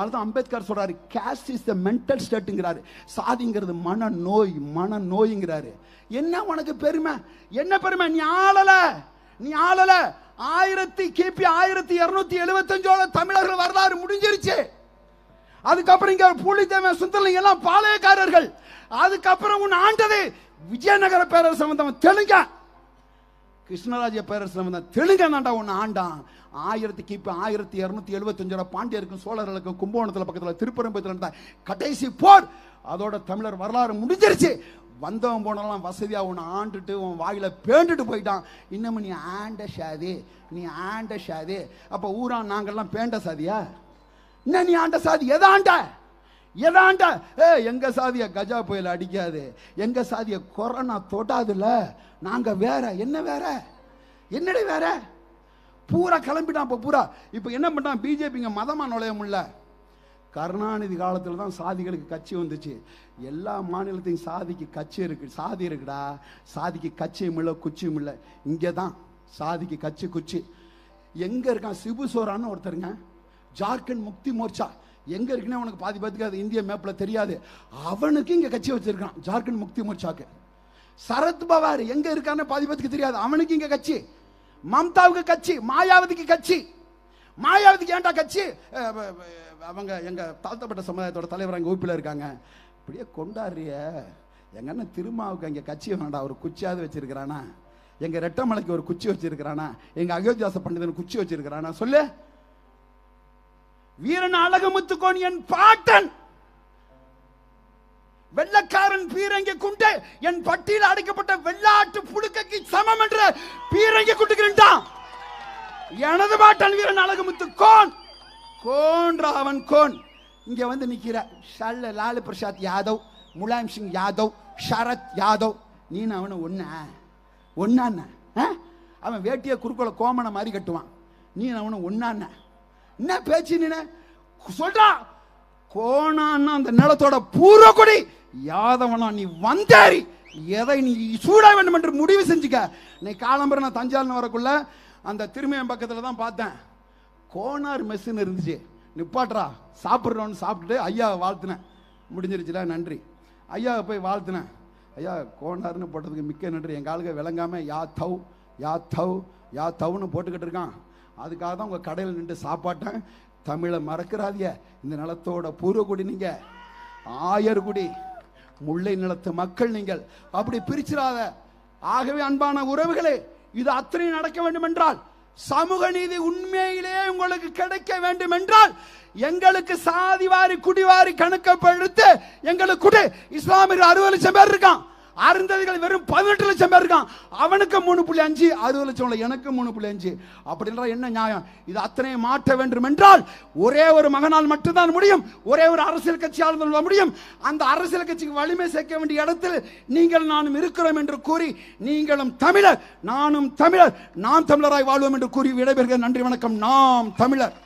அதுதான் அம்பேத்கர் சொல்றாரு caste is the mental ஸ்டேட்டுங்கிறாரு சாதிங்கிறது மன நோய் மன நோய்ங்கிறாரு. என்ன உனக்கு பெருமை? என்ன பெருமை? நீ ஆளல. நீ ஆளல. ஆயிரத்தி கிபி ஆயிரத்தி இருநூத்தி எழுபத்தஞ்சோட தமிழர்கள் வரலாறு முடிஞ்சிருச்சு. அதுக்கப்புறம் இங்க புலித்தேவன் சுந்தரலிங்க எல்லாம் பாளையக்காரர்கள். அதுக்கப்புறம் உன் ஆண்டது விஜயநகர பேரரசு வந்தவன் தெலுங்க கிருஷ்ணராஜ பேரரசு வந்தான் தெலுங்க ஒன்று ஆண்டான் ஆயிரத்தி கிபி ஆயிரத்தி இரநூத்தி எழுபத்தஞ்சோட பாண்டியருக்கும் சோழர்களுக்கும் கும்பகோணத்தில் பக்கத்தில் திருப்பரம்பத்தில் நடந்த கடைசி போர் அதோட தமிழர் வரலாறு முடிஞ்சிருச்சு. வந்தவன் போனெல்லாம் வசதியாக உன்னை ஆண்டுட்டு உன் வாயில பேண்டுட்டு போயிட்டான். இன்னமும் நீ ஆண்ட சாதி நீ ஆண்ட சாதி. அப்போ ஊரான் நாங்கள்லாம் பேண்ட சாதியா? என்ன நீ ஆண்ட சாதி? எதை ஆண்ட? ஏதாண்டா? ஏ எங்க சாதிய கஜா புயல் அடிக்காது. எங்க சாதிய கொரோனா தொடாதுல நாங்க வேற. என்ன வேற? என்னடி வேற? பூரா கிளம்பிட்டான் இப்போ பூரா. இப்போ என்ன பண்ணிட்டான் பிஜேபிங்க மதமா நுழைய முடியல. கருணாநிதி காலத்தில் தான் சாதிகளுக்கு கட்சி வந்துச்சு. எல்லா மாநிலத்தையும் சாதிக்கு கட்சி இருக்கு. சாதி இருக்குடா. சாதிக்கு கட்சியும் இல்லை குச்சியும் இல்லை. இங்கே தான் சாதிக்கு கட்சி குச்சி. எங்கே இருக்கான்? சிபு சோரான்னு ஒருத்தருங்க. ஜார்க்கண்ட் முக்தி மோர்ச்சா. எங்க இருக்குன்னு அவனுக்கு பாதி பேத்துக்கு அது இந்திய மேப்ல தெரியாது. அவனுக்கு இங்க கட்சி வச்சிருக்கான் ஜார்க்கண்ட் முக்தி மோர்ச்சாக்கு. சரத் பவார் எங்க இருக்கான்னு பாதி பேத்துக்கு தெரியாது. அவனுக்கு இங்க கட்சி. மம்தாவுக்கு கட்சி. மாயாவதிக்கு கட்சி. மாயாவதிக்கு ஏன்டா கட்சி? அவங்க எங்க தாழ்த்தப்பட்ட சமுதாயத்தோட தலைவர் அங்க ஊப்பில இருக்காங்க. இப்படியே கொண்டாடுறிய. எங்க அண்ணன் திருமாவுக்கு அங்க கட்சி வேண்டாம் ஒரு குச்சியாவது வச்சிருக்கிறானா? எங்க ரெட்டமலைக்கு ஒரு குச்சி வச்சிருக்கிறானா? எங்க அயோத்தியாச பண்டிதன் குச்சி வச்சிருக்கிறானா? சொல்லு. வீரன் அழகமுத்துக்கோன் என் பாட்டன். வெள்ளக்காரன் பீரங்கி குண்டு என் பட்டியில் அடைக்கப்பட்ட வெள்ளாட்டு புழுக்கைக்கு சமம் என்ற பீரங்கி குண்டுகிறான் எனது பாட்டன் வீரன் அழகமுத்து கோன் கோன்றா அவன் கோன். இங்க வந்து நிக்கிற ஷல்ல லாலு பிரசாத் யாதவ் முலாயம் சிங் யாதவ் ஷரத் யாதவ். நீ அவனு ஒன்ன? ஒன்னான்ன? அவன் வேட்டிய குறுக்கோல கோமனை மாதிரி கட்டுவான். நீ அவனு ஒன்னான்ன? என்ன பேச்சு நீ சொல்றா. கோணான்னா அந்த நிலத்தோட பூர்வக்குடி. யாதவனா நீ வந்தாரி எதை நீ சூட வேண்டும் என்று முடிவு செஞ்சுக்க. நீ காலம்பரம் நான் தஞ்சாவூர்னு வரக்குள்ள அந்த திருமயம் பக்கத்துல தான் பார்த்தேன். கோனார் மெஸ்ஸுன்னு இருந்துச்சு. நிப்பாட்றா சாப்பிட்றோன்னு சாப்பிட்டுட்டு ஐயா வாழ்த்தினேன். முடிஞ்சிருச்சுல நன்றி. ஐயாவை போய் வாழ்த்தினேன். ஐயா கோனார்னு போட்டதுக்கு மிக்க நன்றி. எங்கள் ஆளுக விளங்காம யா தவ் யா தவ் யா தவ்னு போட்டுக்கிட்டு இருக்கான். அதுக்காக தான் உங்கள் கடையில் நின்று சாப்பாட்டேன். தமிழை மறக்கிறாதிய இந்த நிலத்தோட பூர்வகுடி நீங்கள் ஆயர்குடி முல்லை நிலத்து மக்கள் நீங்கள். அப்படி பிரிச்சிடாத. ஆகவே அன்பான உறவுகளே இது அத்தனை நடக்க வேண்டும் என்றால் சமூக நீதி உண்மையிலே உங்களுக்கு கிடைக்க வேண்டும் என்றால் எங்களுக்கு சாதிவாரி குடிவாரி கணக்கப்படுத்து எங்களுக்கு இஸ்லாமியர் அறுபது லட்சம் பேர் இருக்கான். அருந்ததிகள் வெறும் பதினெட்டு லட்சம் பேர் இருக்கான். அவனுக்கு மூணு புள்ளி அஞ்சு அறுபது லட்சம் இல்லை எனக்கு மூணு புள்ளி அஞ்சு. அப்படின்ற என்ன நியாயம்? இது அத்தனை மாற்ற வேண்டும் என்றால் ஒரே ஒரு மகனால் மட்டும்தான் முடியும். ஒரே ஒரு அரசியல் கட்சியால் முடியும். அந்த அரசியல் கட்சிக்கு வலிமை சேர்க்க வேண்டிய இடத்தில் நீங்கள் நானும் இருக்கிறோம் என்று கூறி நீங்களும் தமிழர் நானும் தமிழர் நாம் தமிழராய் வாழ்வோம் என்று கூறி விடைபெறுகிற நன்றி வணக்கம். நாம் தமிழர்.